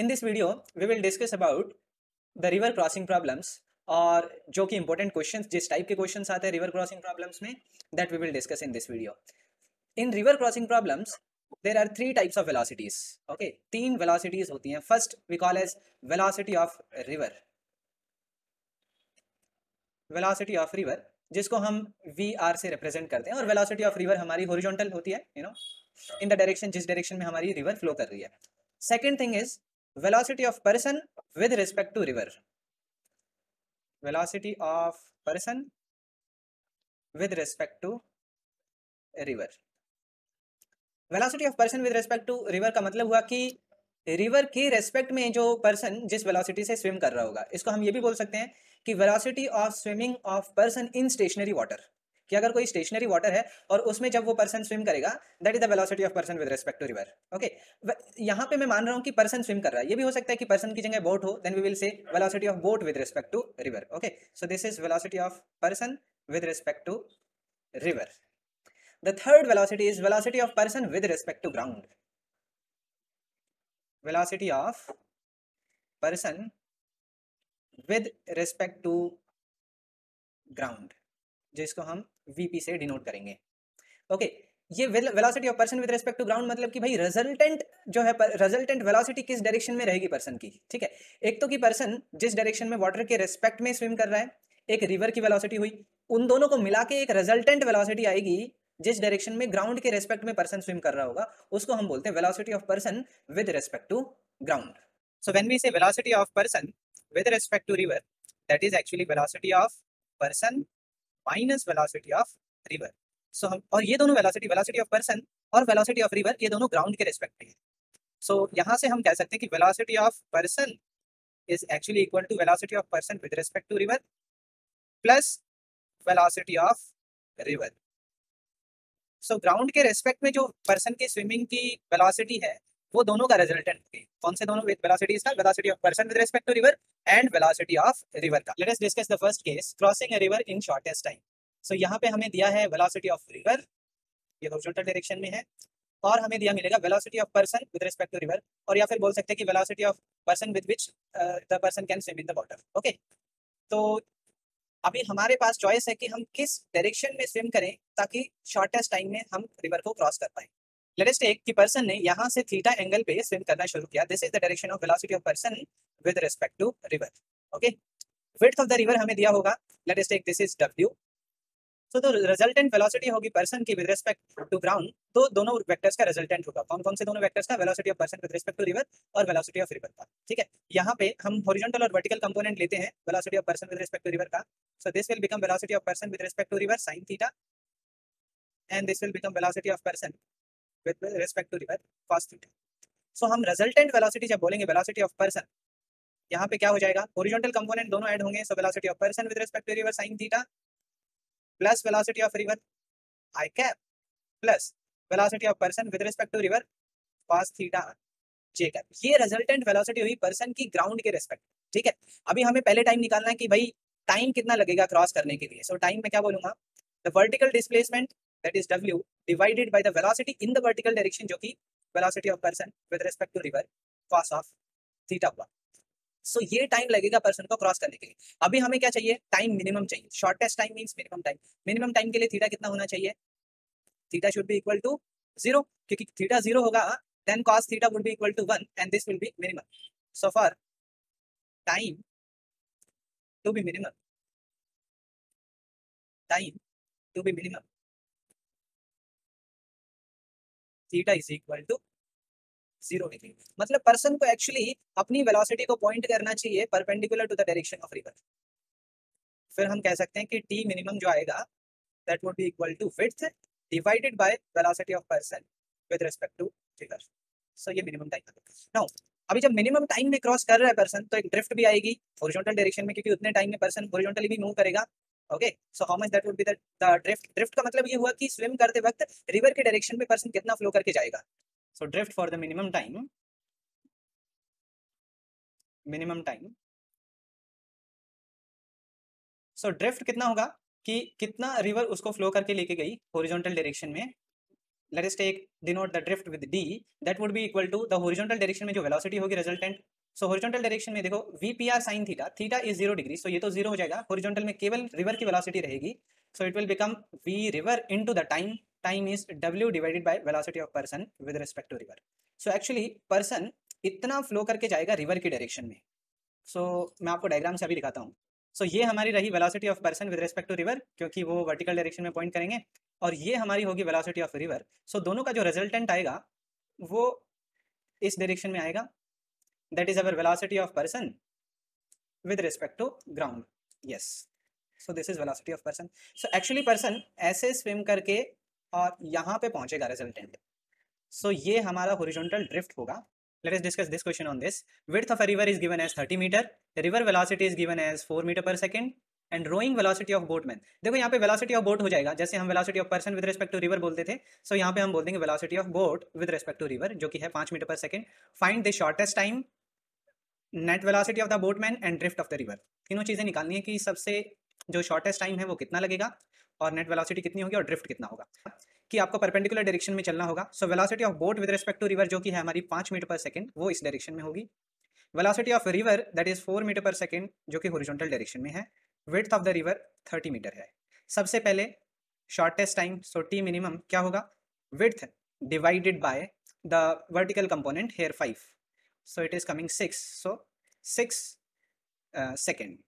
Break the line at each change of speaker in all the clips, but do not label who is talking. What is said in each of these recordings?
In this video we will discuss about the river crossing problems और जो कि important questions जिस type के क्वेश्चंस आते हैं रिवर क्रॉसिंग प्रॉब्लम्स में that we will discuss in this video in river crossing problems there are three types of velocities okay तीन वेलासिटीज होती हैं. First we call as velocity of river velocity of river जिसको हम V R से represent करते हैं और velocity of river हमारी होरिजोनटल होती है you know in the direction जिस डायरेक्शन में हमारी रिवर फ्लो कर रही है. Second thing is velocity of person with respect to river velocity of person with respect to river velocity of person with respect to river का मतलब हुआ कि रिवर के रेस्पेक्ट में जो पर्सन जिस वेलोसिटी से स्विम कर रहा होगा इसको हम ये भी बोल सकते हैं कि velocity of swimming of person in stationary water कि अगर कोई स्टेशनरी वाटर है और उसमें जब वो पर्सन स्विम करेगा that is the velocity of person with respect to river okay यहाँ पे मैं मान रहा हूँ कि पर्सन स्विम कर रहा है। ये भी हो सकता है कि पर्सन की जगह बोट हो then we will say velocity of boat with respect to river okay so this is velocity of person with respect to river the third velocity is velocity of person with respect to ground velocity of person with respect to ground जिसको हम VP से denote करेंगे। Okay ये velocity of person with respect to ground मतलब कि भाई resultant जो है रिजल्टेंट वेलोसिटी किस डायरेक्शन में रहेगी पर्सन की? ठीक है? एक तो कि पर्सन जिस डायरेक्शन में वाटर के रिस्पेक्ट में स्विम कर रहा है, एक रिवर की वेलोसिटी हुई, उन दोनों को मिला के एक रिजल्टेंट वेलोसिटी आएगी जिस डायरेक्शन में ग्राउंड के रेस्पेक्ट में पर्सन स्विम कर रहा होगा, उसको हम बोलते हैं velocity of person with respect to ground so when we say velocity of person with respect to river that is actually velocity of person minus velocity of river so हम और ये दोनों वेलोसिटी वेलोसिटी ऑफ़ पर्सन और velocity of river ये दोनों ground के respect में है। सो so, यहाँ से हम कह सकते हैं कि velocity of person is actually equal to velocity of person with respect to river plus velocity of river so ground के रेस्पेक्ट में जो पर्सन के स्विमिंग की वेलोसिटी है वो दोनों का रिजल्टेंट होगी कौन से दोनों? वेलोसिटीज का velocity of person with respect to river and velocity of river का। Let us discuss the first case crossing a river in shortest time so यहाँ पे हमें दिया है वेलोसिटी ऑफ़ रिवर ये हॉरिजॉन्टल डायरेक्शन में है। और हमें दिया मिलेगा velocity of person with respect to river और या फिर बोल सकते हैं कि velocity of person with which the person can swim in the water okay तो अभी हमारे पास चॉइस है कि हम किस डायरेक्शन में स्विम करें ताकि शॉर्टेस्ट टाइम में हम रिवर को क्रॉस कर पाए। लेट अस टेक कि पर्सन ने यहाँ से थीटा एंगल पे स्विम करना शुरू किया। This is the direction of velocity of person with respect to river okay width of the river हमें दिया होगा। Let us take this is W so तो रिजल्टेंट वेलोसिटी होगी पर्सन की विद रिस्पेक्ट टू ग्राउंड तो दोनों vectors का resultant होगा। कौन कौन से दोनों वेक्टर्स का? Velocity of person with respect to river और वेलोसिटी ऑफ़ रिवर का। ठीक है? यहाँ पे हम हॉरिजॉन्टल और वर्टिकल कंपोनेंट लेते हैं velocity of person with respect to river का। So this will become velocity of person with respect to river sin theta and this will become velocity of person with respect to river cos theta. So हम resultant velocity जब बोलेंगे velocity of person यहाँ पे क्या हो जाएगा horizontal component दोनों add होंगे so velocity of person with respect to river sin theta plus velocity of river i cap plus velocity of person with respect to river cos theta j cap ये resultant velocity हुई person की ground के respect ठीक है अभी हमें पहले time निकालना है कि भाई टाइम कितना लगेगा क्रॉस करने के लिए सो so, टाइम में क्या बोलूँगा vertical displacement that is w divided by the velocity in the vertical direction जो कि velocity of person with respect to river cos of theta हुआ सो so, ये टाइम लगेगा पर्सन को क्रॉस करने के लिए। अभी हमें क्या चाहिए? टाइम मिनिमम चाहिए। Shortest time means minimum time minimum time के लिए थीटा कितना होना चाहिए? Theta should be equal to zero क्योंकि थीटा ज़ीरो होगा then cos theta would be equal to one and this will be minimum so for time to be minimum time to be minimum theta is equal to zero degree मतलब person को actually अपनी velocity को point करना चाहिए perpendicular to the direction of river फिर हम कह सकते हैं कि टी मिनिमम जो आएगा that would be equal to width divided by velocity of person with respect to river so ये मिनिमम टाइम नाउ अभी जब मिनिमम टाइम में क्रॉस कर रहा है पर्सन तो एक ड्रिफ्ट भी आएगी हॉरिजॉन्टल डायरेक्शन में, क्योंकि उतने टाइम में पर्सन हॉरिजॉन्टली भी मूव करेगा। Okay so how much that would be the drift drift का मतलब ये हुआ कि स्विम करते वक्त रिवर के डायरेक्शन में पर्सन कितना फ्लो करके जाएगा। So drift for the minimum time minimum time so drift कितना होगा कि कितना रिवर उसको फ्लो करके लेके गई हॉरिजॉन्टल डायरेक्शन में? Let us take, denote the drift with d. That would be equal to the horizontal direction में जो velocity होगी resultant सो हॉरिजॉन्टल डायरेक्शन में देखो V P R sine theta theta is zero degree so ये तो zero हो जाएगा। Horizontal में केवल रिवर की वेलोसिटी रहेगी। So it will become V river into the time time is W divided by velocity of person with respect to river so actually person इतना flow करके जाएगा रिवर की डायरेक्शन में। सो so, मैं आपको diagram से अभी दिखाता हूँ। सो so, ये हमारी रही velocity of person with respect to river क्योंकि वो वर्टिकल डायरेक्शन में पॉइंट करेंगे और ये हमारी होगी वेलोसिटी ऑफ़ रिवर सो दोनों का जो रिजल्टेंट आएगा वो इस डायरेक्शन में आएगा। That is our velocity of person with respect to ground yes so this is velocity of person so actually person ऐसे swim करके और यहाँ पे पहुंचेगा resultant so ये हमारा horizontal drift होगा let us discuss this question on this width of a river is given as 30 meter river velocity is given as 4 meter per second and rowing velocity of boatman देखो यहाँ पे velocity of boat हो जाएगा जैसे हम velocity of person with respect to river बोलते थे so so यहाँ पे हम बोल देंगे velocity of boat with respect to river जो कि है पाँच meter per second find the shortest time net velocity of the boatman and drift of the river तीनों चीज़ें निकालनी है कि सबसे जो शॉर्टेस्ट टाइम है वो कितना लगेगा और नेट वेलासिटी कितनी होगी और ड्रिफ्ट कितना होगा। कि आपको परपेंडिकुलर डायरेक्शन में चलना होगा। So velocity of boat with respect to river जो कि है हमारी पाँच मीटर पर सेकंड वो इस डायरेक्शन में होगी। Velocity of river that is four meter per second जो कि हॉरिजॉन्टल डायरेक्शन में है। Width of the river thirty meter है। सबसे पहले shortest time so T minimum क्या होगा? Width divided by the vertical component here five so it is coming 6 so 6 uh, second.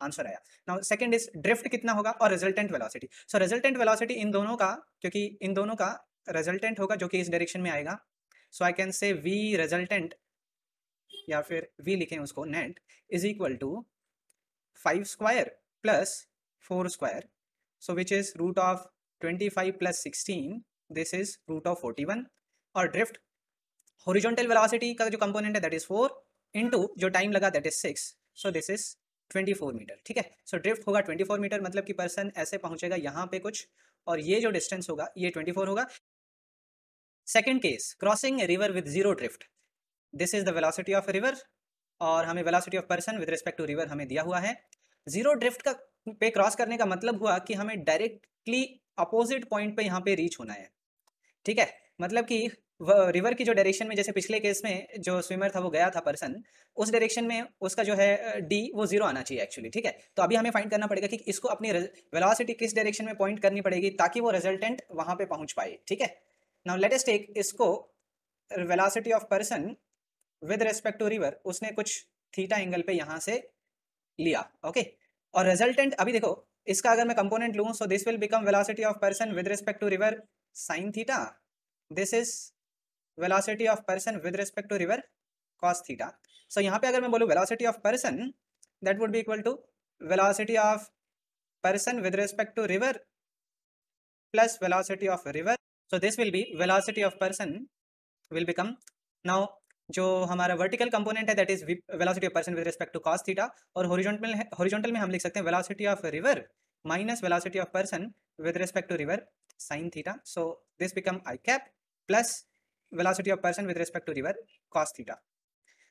Answer आया। नाउ सेकंड इज़ ड्रिफ्ट कितना होगा और resultant velocity so resultant velocity इन दोनों का क्योंकि इन दोनों का रिजल्टेंट होगा जो कि इस डायरेक्शन में आएगा। So I can say we resultant या फिर वी लिखें उसको net is equal to five square plus four square so which is root of twenty five plus sixteen this is root of forty one और drift horizontal velocity का जो component है that is four into जो time लगा that is six so this is 24 meter ठीक है? So drift होगा 24 metre मतलब कि पर्सन ऐसे पहुंचेगा, यहाँ पे कुछ, और ये जो डिस्टेंस होगा, ये 24 होगा। Second case crossing river with zero drift this is the velocity of river और हमें velocity of person with respect to river हमें दिया हुआ है। ज़ीरो ड्रिफ्ट का, पे क्रॉस करने का मतलब हुआ कि हमें डायरेक्टली अपोजिट पॉइंट पे यहाँ पे रीच होना है, ठीक है? मतलब कि रिवर की जो डायरेक्शन में, जैसे पिछले केस में जो स्विमर था, वो गया था पर्सन उस डायरेक्शन में उसका जो है डी वो ज़ीरो आना चाहिए एक्चुअली ठीक है? तो अभी हमें फाइंड करना पड़ेगा कि इसको अपनी वेलोसिटी किस डायरेक्शन में पॉइंट करनी पड़ेगी ताकि वो रिजल्टेंट वहाँ पे पहुँच पाए, ठीक है? नाउ लेट अस टेक इसको velocity of person with respect to river उसने कुछ थीटा एंगल पे यहाँ से लिया ओके और रिजल्टेंट अभी देखो, इसका अगर मैं कंपोनेंट लूँ so this will become velocity of person with respect to river sine theta this is velocity of person with respect to river cos theta so यहाँ पे अगर मैं बोलूँ velocity of person that would be equal to velocity of person with respect to river plus velocity of river so this will be velocity of person will become now जो हमारा vertical component है that is velocity of person with respect to cos theta और horizontal horizontal में हम लिख सकते हैं velocity of river minus velocity of person with respect to river sine theta so this become I cap plus velocity of person with respect to river cos theta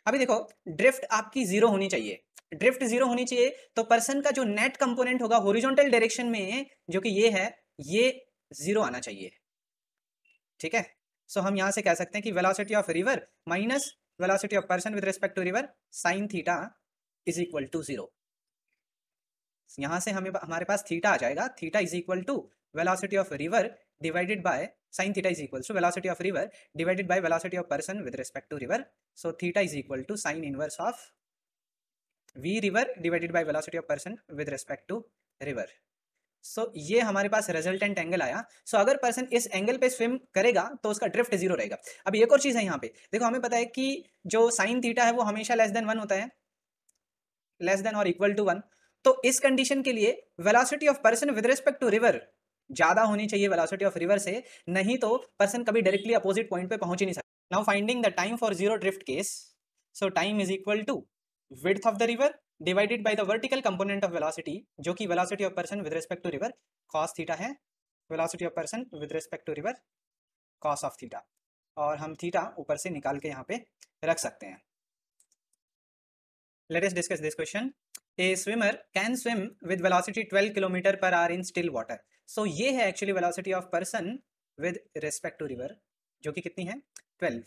अभी देखो drift आपकी zero होनी चाहिए। ड्रिफ्ट ज़ीरो होनी चाहिए तो person का जो नेट कंपोनेंट होगा होरिजोनटल डायरेक्शन में जो कि ये है ये ज़ीरो आना चाहिए। ठीक है? सो so, हम यहाँ से कह सकते हैं कि velocity of river minus velocity of person with respect to river sine theta is equal to zero यहाँ से हमें हमारे पास थीटा आ जाएगा। Theta is equal to velocity of river divided by sin theta is equals to velocity of river divided by velocity of person with respect to river. So theta is equal to sin inverse of v river divided by velocity of person with respect to river. So so, ये हमारे पास resultant angle आया so so, अगर person इस angle पे swim करेगा तो उसका ड्रिफ्ट ज़ीरो रहेगा अब एक और चीज़ है यहाँ पे देखो हमें पता है कि जो साइन थीटा है वो हमेशा लेस देन वन होता है लेस देन और इक्वल टू वन तो इस कंडीशन के लिए velocity of person with respect to river ज़्यादा होनी चाहिए वेलोसिटी ऑफ़ रिवर से, नहीं तो पर्सन कभी डायरेक्टली अपोजिट पॉइंट पे पहुँच ही नहीं सकता। Now finding the time for zero drift case so time is equal to width of the river divided by the vertical component of velocity जो कि velocity of person with respect to river cos theta है। Velocity of person with respect to river cos of theta और हम theta ऊपर से निकाल के यहाँ पे रख सकते हैं। Let us discuss this question a swimmer can swim with velocity 12 kilometer per hour in still water so so, ये है actually velocity of person with respect to river जो कि कितनी है? ट्वेल्व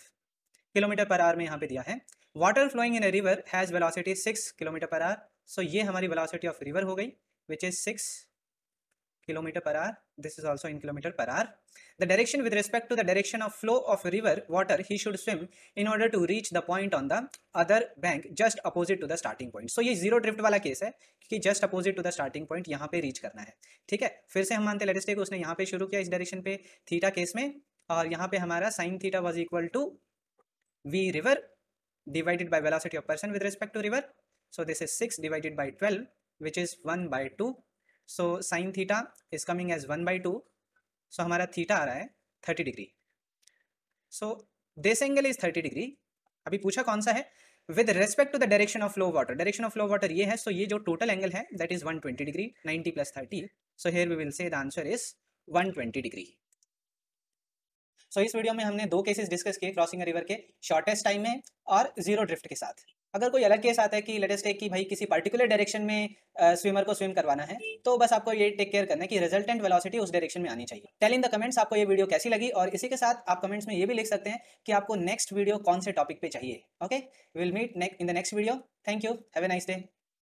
किलोमीटर पर आवर में यहाँ पे दिया है। Water flowing in a river has velocity six kilometer per hour so ये हमारी वेलोसिटी ऑफ़ रिवर हो गई which is six kilometer per hour this is also in kilometer per hour the direction with respect to the direction of flow of river water he should swim in order to reach the point on the other bank just opposite to the starting point so ये zero drift वाला case है कि just opposite to the starting point यहाँ पे reach करना है ठीक है फिर से हम मानते हैं लेटेस्ट उसने यहाँ पे शुरू किया इस डायरेक्शन पे थीटा केस में और यहाँ पे हमारा sine theta was equal to V river divided by velocity of person with respect to river so this is 6 divided by 12 which is 1 by 2 so sine theta is coming as one by two so हमारा theta आ रहा है thirty degree so this angle is thirty degree अभी पूछा कौन सा है? With respect to the direction of flow water direction of flow water ये है सो so ये जो टोटल एंगल है that is one twenty degree ninety plus thirty so here we will say the answer is one twenty degree so इस video में हमने दो cases discuss किए क्रॉसिंग रिवर के शॉर्टेस्ट टाइम में और ज़ीरो ड्रिफ्ट के साथ. अगर कोई अलग केस आता है कि लेटेस्ट है कि भाई किसी पर्टिकुलर डायरेक्शन में स्विमर को स्विम करवाना है तो बस आपको ये टेक केयर करना है कि रिजल्टेंट वेलोसिटी उस डायरेक्शन में आनी चाहिए। टेल इन द कमेंट्स आपको ये वीडियो कैसी लगी और इसी के साथ आप कमेंट्स में ये भी लिख सकते हैं कि आपको नेक्स्ट वीडियो कौन से टॉपिक पे चाहिए। Okay will meet in the next video thank you have a nice day